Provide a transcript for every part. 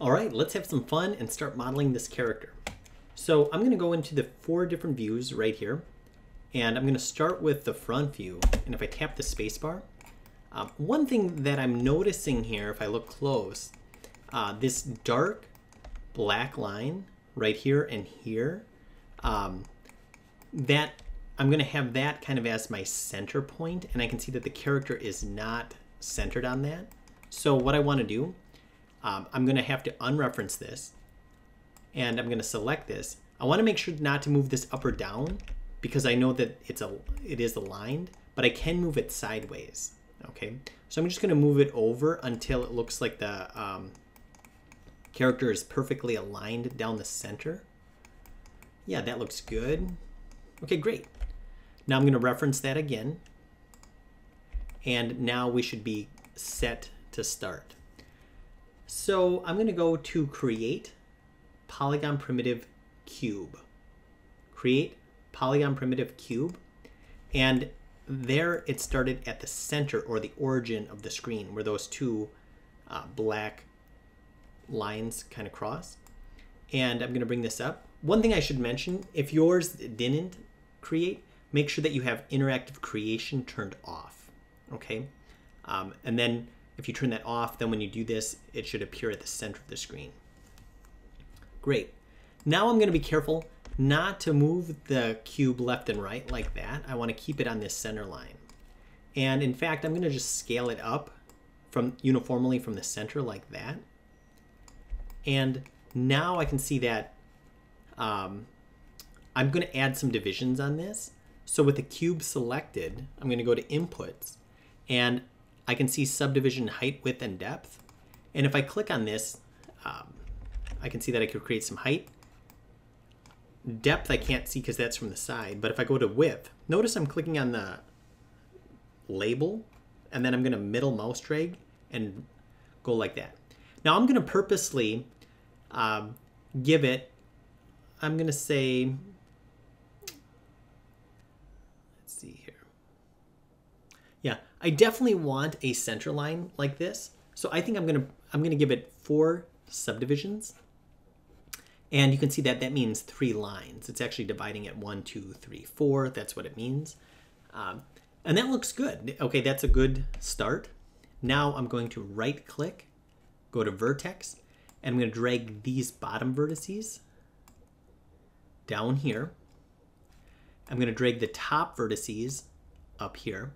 All right, let's have some fun and start modeling this character. So I'm gonna go into the four different views right here, and I'm gonna start with the front view. And if I tap the spacebar, um, one thing that I'm noticing here, if I look close, uh, this dark black line right here and here, um, that I'm going to have that kind of as my center point, and I can see that the character is not centered on that. So what I want to do, um, I'm going to have to unreference this, and I'm going to select this. I want to make sure not to move this up or down because I know that it's a it is aligned, but I can move it sideways. Okay, so I'm just going to move it over until it looks like the um, character is perfectly aligned down the center. Yeah, that looks good. Okay, great. Now I'm going to reference that again. And now we should be set to start. So I'm going to go to create polygon primitive cube. Create polygon primitive cube. And there it started at the center or the origin of the screen where those two uh, black lines kind of cross. And I'm going to bring this up. One thing I should mention, if yours didn't create, make sure that you have interactive creation turned off. Okay. Um, and then if you turn that off, then when you do this, it should appear at the center of the screen. Great. Now I'm going to be careful not to move the cube left and right like that. I want to keep it on this center line. And in fact, I'm going to just scale it up from uniformly from the center like that. And now I can see that um, I'm going to add some divisions on this. So with the cube selected, I'm going to go to inputs and I can see subdivision height, width, and depth. And if I click on this, um, I can see that I could create some height. Depth I can't see because that's from the side, but if I go to width, notice I'm clicking on the label and then I'm going to middle mouse drag and go like that. Now I'm going to purposely um, give it, I'm going to say Yeah, I definitely want a center line like this. So I think I'm gonna I'm gonna give it four subdivisions. And you can see that that means three lines. It's actually dividing it one, two, three, four. That's what it means. Um, and that looks good. Okay, that's a good start. Now I'm going to right click, go to vertex, and I'm to drag these bottom vertices down here. I'm to drag the top vertices up here.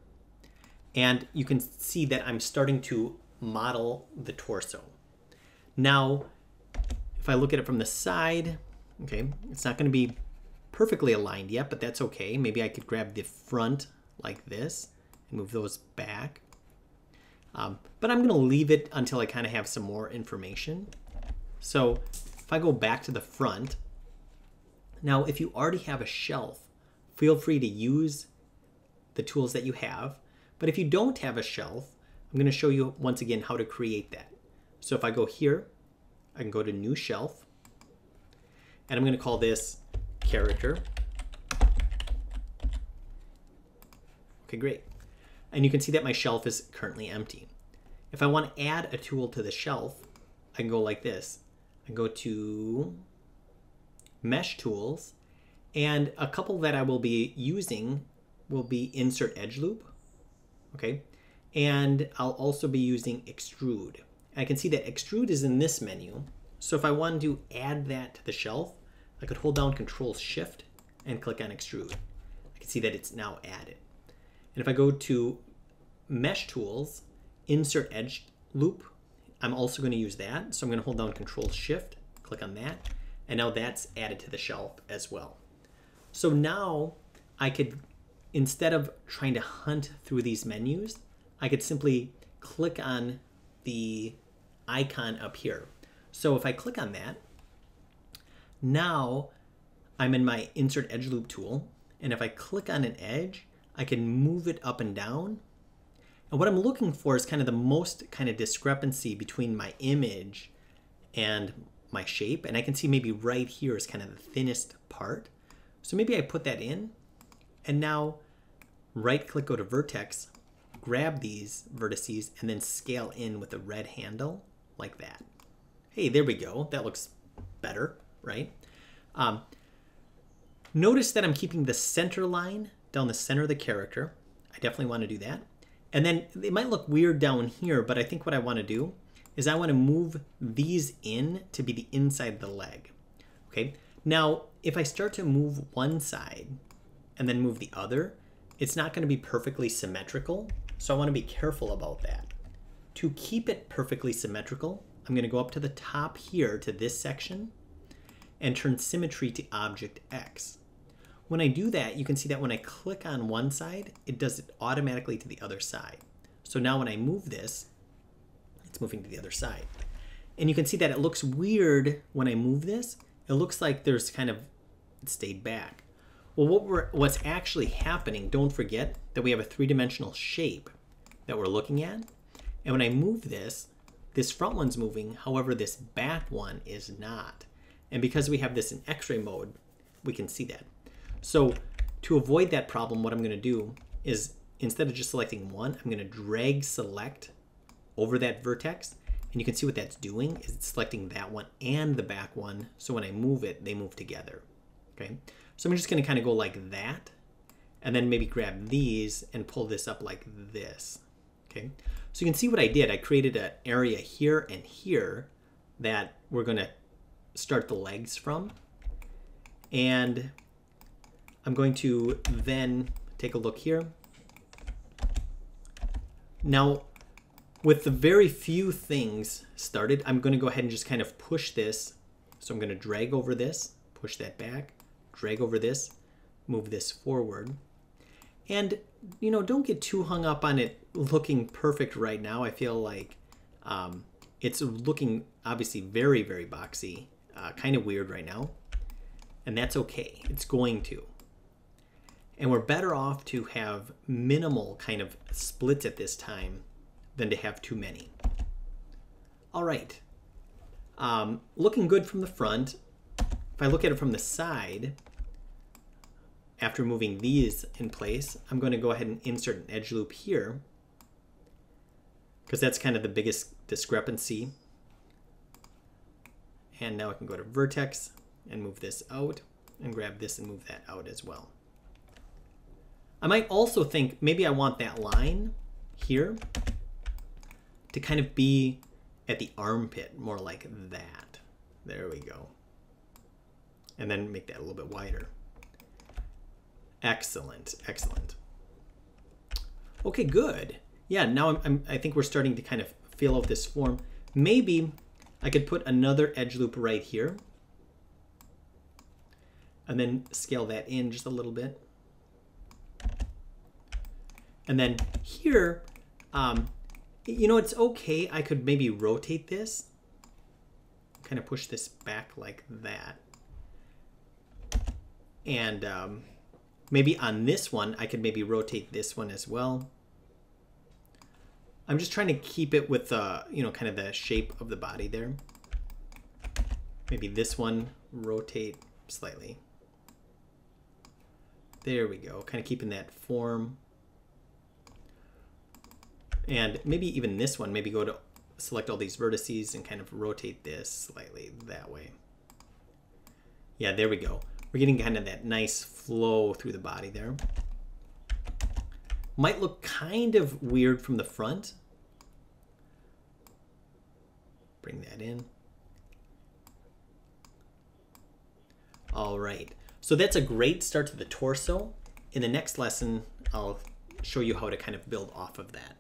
And you can see that I'm starting to model the torso. Now, if I look at it from the side, okay, it's not going to be perfectly aligned yet, but that's okay. Maybe I could grab the front like this and move those back. Um, but I'm going to leave it until I kind of have some more information. So if I go back to the front, now if you already have a shelf, feel free to use the tools that you have. But if you don't have a shelf, I'm going to show you once again how to create that. So if I go here, I can go to new shelf and I'm going to call this character. Okay, great. And you can see that my shelf is currently empty. If I want to add a tool to the shelf, I can go like this. I go to mesh tools and a couple that I will be using will be insert edge loop okay? And I'll also be using extrude. I can see that extrude is in this menu. So if I wanted to add that to the shelf, I could hold down Control Shift and click on extrude. I can see that it's now added. And if I go to Mesh Tools, Insert Edge Loop, I'm also going to use that. So I'm going to hold down Control Shift, click on that, and now that's added to the shelf as well. So now I could instead of trying to hunt through these menus, I could simply click on the icon up here. So if I click on that, now I'm in my insert edge loop tool. And if I click on an edge, I can move it up and down. And what I'm looking for is kind of the most kind of discrepancy between my image and my shape. And I can see maybe right here is kind of the thinnest part. So maybe I put that in and now right click, go to vertex, grab these vertices and then scale in with the red handle like that. Hey, there we go. That looks better, right? Um, notice that I'm keeping the center line down the center of the character. I definitely want to do that. And then it might look weird down here, but I think what I want to do is I want to move these in to be the inside of the leg. Okay, now if I start to move one side and then move the other, it's not going to be perfectly symmetrical. So I want to be careful about that. To keep it perfectly symmetrical, I'm going to go up to the top here to this section and turn symmetry to object X. When I do that, you can see that when I click on one side, it does it automatically to the other side. So now when I move this, it's moving to the other side. And you can see that it looks weird when I move this. It looks like there's kind of, stayed back. Well, what what's actually happening, don't forget that we have a three-dimensional shape that we're looking at. And when I move this, this front one's moving, however, this back one is not. And because we have this in x-ray mode, we can see that. So to avoid that problem, what I'm gonna do is instead of just selecting one, I'm gonna drag select over that vertex. And you can see what that's doing is it's selecting that one and the back one. So when I move it, they move together. Okay. So I'm just going to kind of go like that and then maybe grab these and pull this up like this. Okay. So you can see what I did. I created an area here and here that we're going to start the legs from. And I'm going to then take a look here. Now, with the very few things started, I'm going to go ahead and just kind of push this. So I'm going to drag over this, push that back, drag over this, move this forward. And, you know, don't get too hung up on it looking perfect right now. I feel like um, it's looking obviously very, very boxy, uh, kind of weird right now. And that's okay. It's going to. And we're better off to have minimal kind of splits at this time than to have too many. All right. Um, looking good from the front. If I look at it from the side, after moving these in place, I'm going to go ahead and insert an edge loop here because that's kind of the biggest discrepancy. And now I can go to vertex and move this out and grab this and move that out as well. I might also think maybe I want that line here to kind of be at the armpit, more like that. There we go. And then make that a little bit wider. Excellent, excellent. Okay, good. Yeah, now I'm, I'm, I think we're starting to kind of fill out this form. Maybe I could put another edge loop right here. And then scale that in just a little bit. And then here, um, you know, it's okay. I could maybe rotate this. Kind of push this back like that. And um, maybe on this one, I could maybe rotate this one as well. I'm just trying to keep it with, uh, you know, kind of the shape of the body there. Maybe this one rotate slightly. There we go, kind of keeping that form. And maybe even this one, maybe go to select all these vertices and kind of rotate this slightly that way. Yeah, there we go. We're getting kind of that nice flow through the body there. Might look kind of weird from the front. Bring that in. All right, so that's a great start to the torso. In the next lesson, I'll show you how to kind of build off of that.